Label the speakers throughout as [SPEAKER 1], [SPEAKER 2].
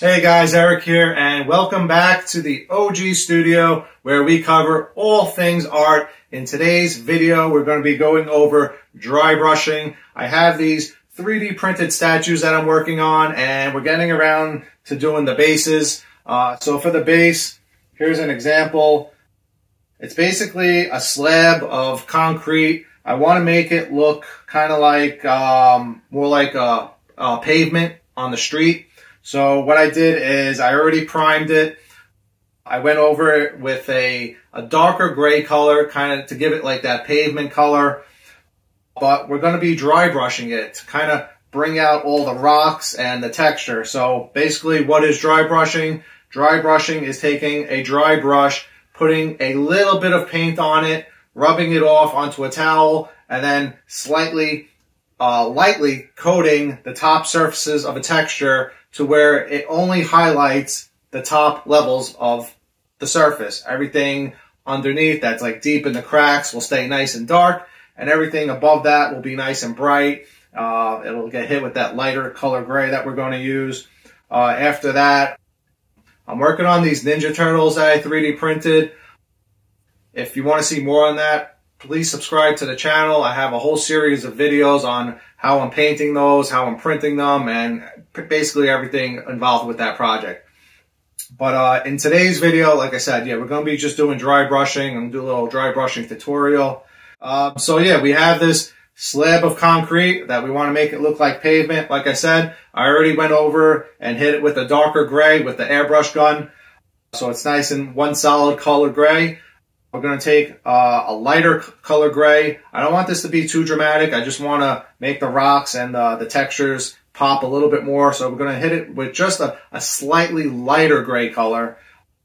[SPEAKER 1] Hey guys, Eric here, and welcome back to the OG Studio where we cover all things art. In today's video, we're going to be going over dry brushing. I have these 3D printed statues that I'm working on, and we're getting around to doing the bases. Uh, so for the base, here's an example. It's basically a slab of concrete. I want to make it look kind of like, um, more like a, a pavement on the street. So what I did is I already primed it. I went over it with a, a darker gray color, kind of to give it like that pavement color. But we're going to be dry brushing it to kind of bring out all the rocks and the texture. So basically what is dry brushing? Dry brushing is taking a dry brush, putting a little bit of paint on it, rubbing it off onto a towel, and then slightly, uh, lightly coating the top surfaces of a texture to where it only highlights the top levels of the surface. Everything underneath that's like deep in the cracks will stay nice and dark and everything above that will be nice and bright. Uh, it'll get hit with that lighter color gray that we're going to use. Uh, after that, I'm working on these Ninja Turtles that I 3D printed. If you want to see more on that, please subscribe to the channel. I have a whole series of videos on how I'm painting those, how I'm printing them, and basically everything involved with that project. But uh, in today's video, like I said, yeah, we're going to be just doing dry brushing. I'm going to do a little dry brushing tutorial. Uh, so yeah, we have this slab of concrete that we want to make it look like pavement. Like I said, I already went over and hit it with a darker gray with the airbrush gun. So it's nice and one solid color gray. We're going to take uh, a lighter color gray. I don't want this to be too dramatic. I just want to make the rocks and uh, the textures pop a little bit more. So we're going to hit it with just a, a slightly lighter gray color.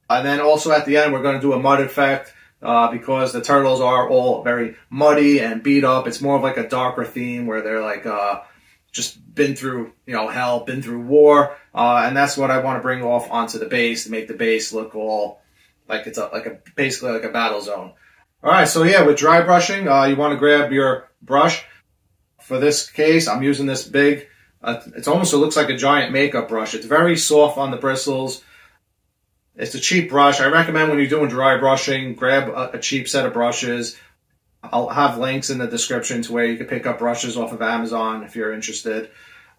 [SPEAKER 1] And then also at the end, we're going to do a mud effect uh, because the turtles are all very muddy and beat up. It's more of like a darker theme where they're like uh, just been through, you know, hell, been through war. Uh, and that's what I want to bring off onto the base to make the base look all like it's a, like a basically like a battle zone. All right, so yeah, with dry brushing, uh, you want to grab your brush. For this case, I'm using this big. Uh, it's almost it looks like a giant makeup brush. It's very soft on the bristles. It's a cheap brush. I recommend when you're doing dry brushing, grab a, a cheap set of brushes. I'll have links in the description to where you can pick up brushes off of Amazon if you're interested.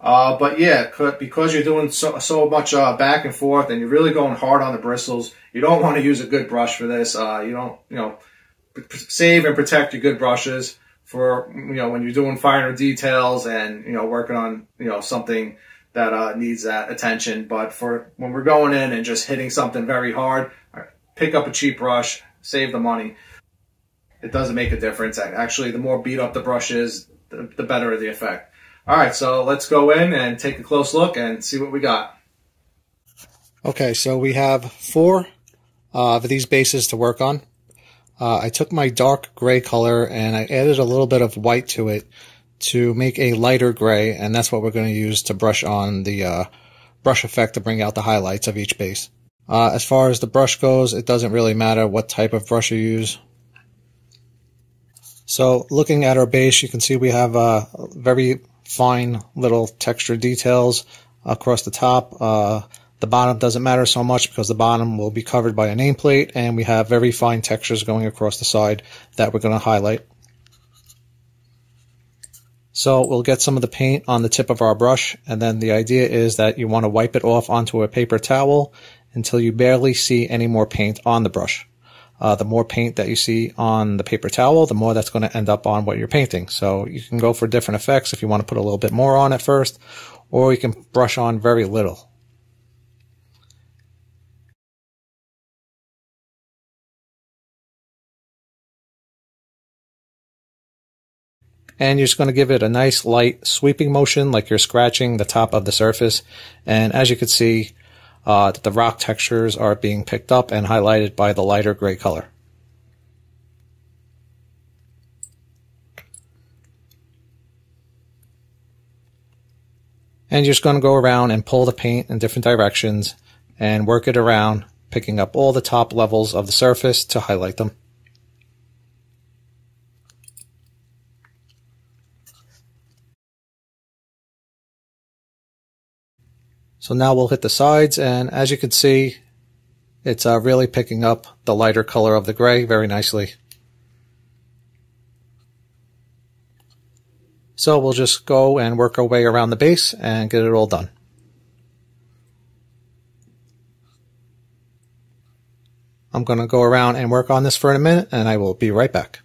[SPEAKER 1] Uh, but yeah, because you're doing so, so much uh, back and forth and you're really going hard on the bristles, you don't want to use a good brush for this. Uh, you don't, you know, save and protect your good brushes for, you know, when you're doing finer details and, you know, working on, you know, something that uh, needs that attention. But for when we're going in and just hitting something very hard, pick up a cheap brush, save the money. It doesn't make a difference. Actually, the more beat up the brush is, the, the better the effect. All right, so let's go in and take a close look and see what we got.
[SPEAKER 2] Okay, so we have four uh, of these bases to work on. Uh, I took my dark gray color and I added a little bit of white to it to make a lighter gray, and that's what we're going to use to brush on the uh, brush effect to bring out the highlights of each base. Uh, as far as the brush goes, it doesn't really matter what type of brush you use. So looking at our base, you can see we have a very fine little texture details across the top. Uh, the bottom doesn't matter so much because the bottom will be covered by a nameplate and we have very fine textures going across the side that we're going to highlight. So we'll get some of the paint on the tip of our brush and then the idea is that you want to wipe it off onto a paper towel until you barely see any more paint on the brush uh, the more paint that you see on the paper towel, the more that's going to end up on what you're painting. So you can go for different effects if you want to put a little bit more on at first, or you can brush on very little. and you're just going to give it a nice light sweeping motion like you're scratching the top of the surface. And as you can see, uh, that the rock textures are being picked up and highlighted by the lighter gray color. And you're just going to go around and pull the paint in different directions and work it around, picking up all the top levels of the surface to highlight them. So now we'll hit the sides and as you can see, it's uh, really picking up the lighter color of the gray very nicely. So we'll just go and work our way around the base and get it all done. I'm going to go around and work on this for a minute and I will be right back.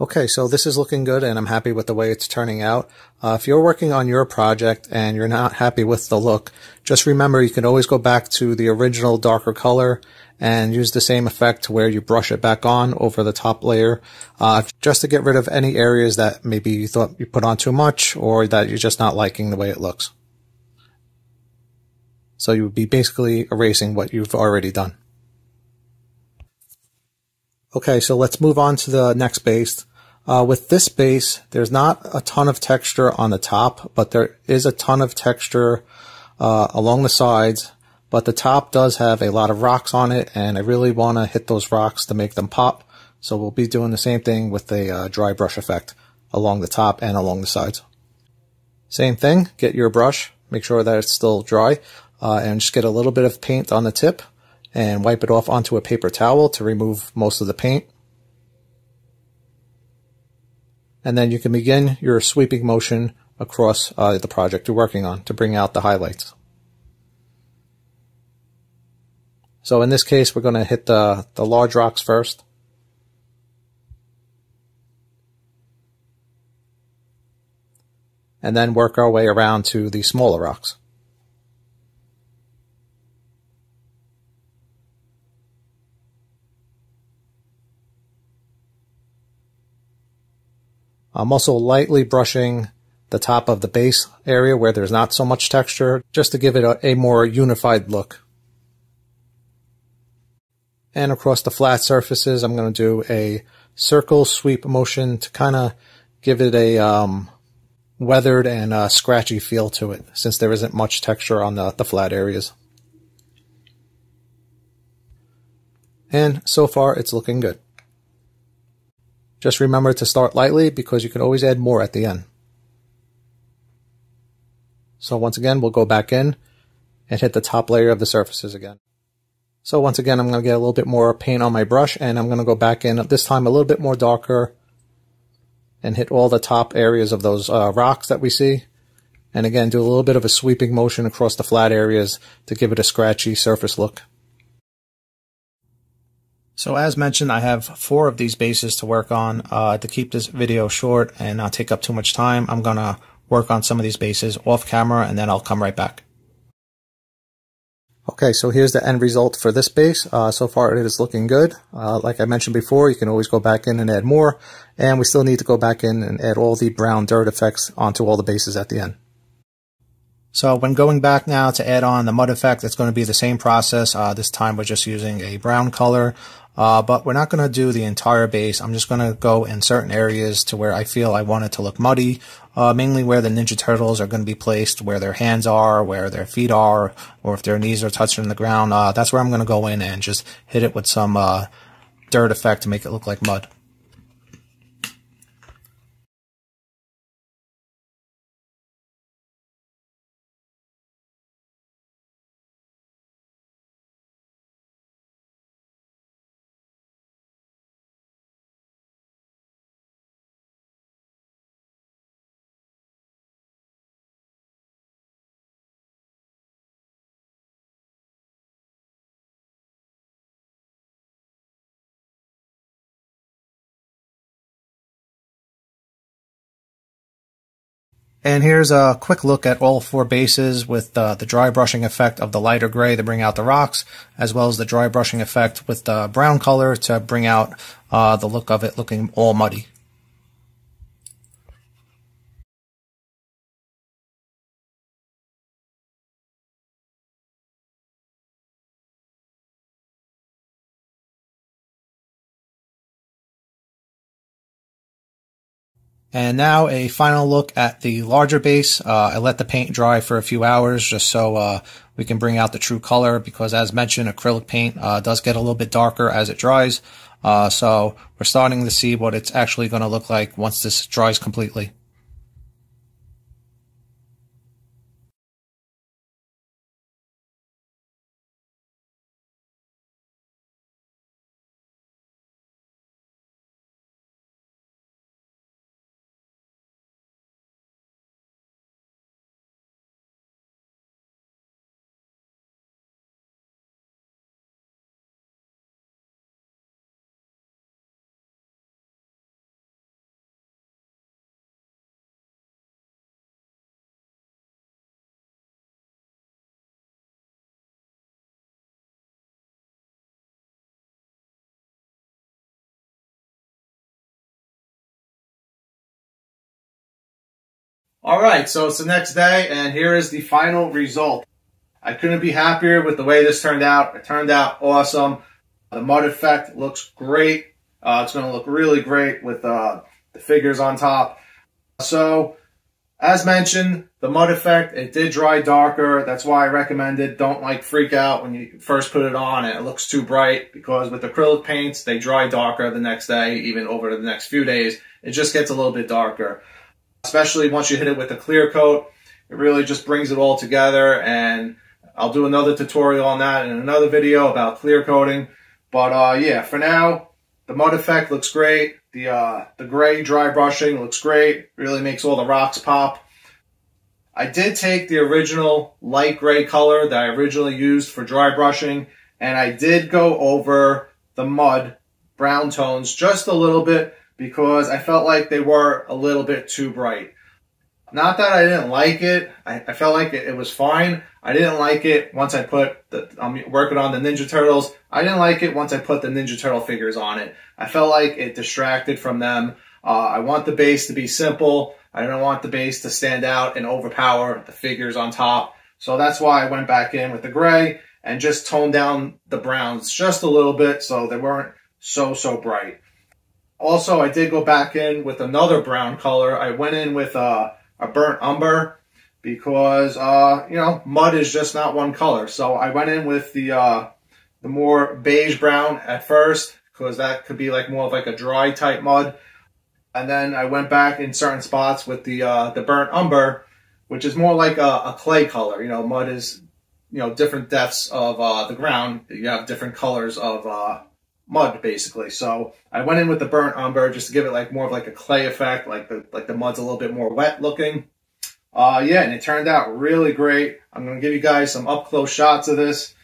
[SPEAKER 2] Okay, so this is looking good and I'm happy with the way it's turning out. Uh, if you're working on your project and you're not happy with the look, just remember you can always go back to the original darker color and use the same effect to where you brush it back on over the top layer, uh, just to get rid of any areas that maybe you thought you put on too much or that you're just not liking the way it looks. So you would be basically erasing what you've already done. Okay, so let's move on to the next base. Uh, with this base, there's not a ton of texture on the top, but there is a ton of texture uh, along the sides. But the top does have a lot of rocks on it, and I really want to hit those rocks to make them pop. So we'll be doing the same thing with a uh, dry brush effect along the top and along the sides. Same thing, get your brush, make sure that it's still dry, uh, and just get a little bit of paint on the tip and wipe it off onto a paper towel to remove most of the paint and then you can begin your sweeping motion across uh, the project you're working on to bring out the highlights. So in this case, we're going to hit the, the large rocks first. And then work our way around to the smaller rocks. I'm also lightly brushing the top of the base area where there's not so much texture, just to give it a, a more unified look. And across the flat surfaces, I'm going to do a circle sweep motion to kind of give it a um, weathered and uh, scratchy feel to it, since there isn't much texture on the, the flat areas. And so far, it's looking good. Just remember to start lightly because you can always add more at the end. So once again, we'll go back in and hit the top layer of the surfaces again. So once again, I'm going to get a little bit more paint on my brush and I'm going to go back in this time a little bit more darker and hit all the top areas of those uh, rocks that we see. And again, do a little bit of a sweeping motion across the flat areas to give it a scratchy surface look. So as mentioned, I have four of these bases to work on. Uh, to keep this video short and not take up too much time, I'm going to work on some of these bases off camera and then I'll come right back. Okay, so here's the end result for this base. Uh, so far it is looking good. Uh, like I mentioned before, you can always go back in and add more. And we still need to go back in and add all the brown dirt effects onto all the bases at the end. So when going back now to add on the mud effect, it's going to be the same process. Uh, this time we're just using a brown color. Uh, but we're not going to do the entire base. I'm just going to go in certain areas to where I feel I want it to look muddy, uh, mainly where the Ninja Turtles are going to be placed, where their hands are, where their feet are, or if their knees are touching the ground. Uh, that's where I'm going to go in and just hit it with some uh, dirt effect to make it look like mud. And here's a quick look at all four bases with uh, the dry brushing effect of the lighter gray to bring out the rocks, as well as the dry brushing effect with the brown color to bring out uh, the look of it looking all muddy. And now a final look at the larger base. Uh, I let the paint dry for a few hours just so uh, we can bring out the true color because as mentioned, acrylic paint uh, does get a little bit darker as it dries. Uh, so we're starting to see what it's actually going to look like once this dries completely.
[SPEAKER 1] All right, so it's the next day, and here is the final result. I couldn't be happier with the way this turned out. It turned out awesome. The mud effect looks great. Uh, it's going to look really great with uh, the figures on top. So, as mentioned, the mud effect, it did dry darker. That's why I recommended don't like freak out when you first put it on and it looks too bright because with acrylic paints, they dry darker the next day, even over the next few days. It just gets a little bit darker especially once you hit it with a clear coat. It really just brings it all together and I'll do another tutorial on that in another video about clear coating. But uh, yeah, for now, the mud effect looks great. The uh, the gray dry brushing looks great. Really makes all the rocks pop. I did take the original light gray color that I originally used for dry brushing and I did go over the mud brown tones just a little bit because I felt like they were a little bit too bright. Not that I didn't like it. I, I felt like it, it, was fine. I didn't like it once I put the, I'm working on the Ninja Turtles. I didn't like it once I put the Ninja Turtle figures on it. I felt like it distracted from them. Uh, I want the base to be simple. I don't want the base to stand out and overpower the figures on top. So that's why I went back in with the gray and just toned down the browns just a little bit so they weren't so, so bright. Also, I did go back in with another brown color. I went in with uh, a burnt umber because, uh, you know, mud is just not one color. So I went in with the, uh, the more beige brown at first because that could be like more of like a dry type mud. And then I went back in certain spots with the, uh, the burnt umber, which is more like a, a clay color. You know, mud is, you know, different depths of, uh, the ground. You have different colors of, uh, mud basically. So I went in with the burnt umber just to give it like more of like a clay effect, like the like the mud's a little bit more wet looking. Uh, yeah, and it turned out really great. I'm gonna give you guys some up close shots of this.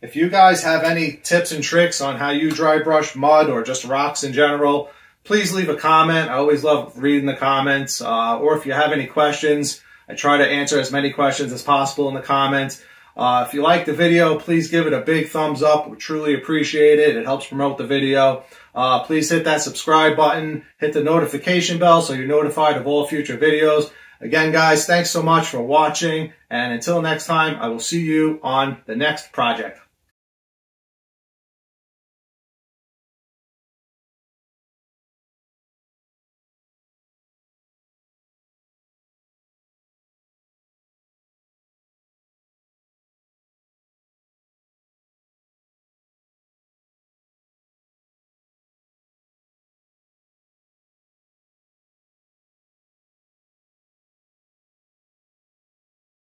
[SPEAKER 1] If you guys have any tips and tricks on how you dry brush mud or just rocks in general, please leave a comment. I always love reading the comments. Uh, or if you have any questions, I try to answer as many questions as possible in the comments. Uh, if you like the video, please give it a big thumbs up. We truly appreciate it. It helps promote the video. Uh, please hit that subscribe button, hit the notification bell so you're notified of all future videos. Again, guys, thanks so much for watching. And until next time, I will see you on the next project.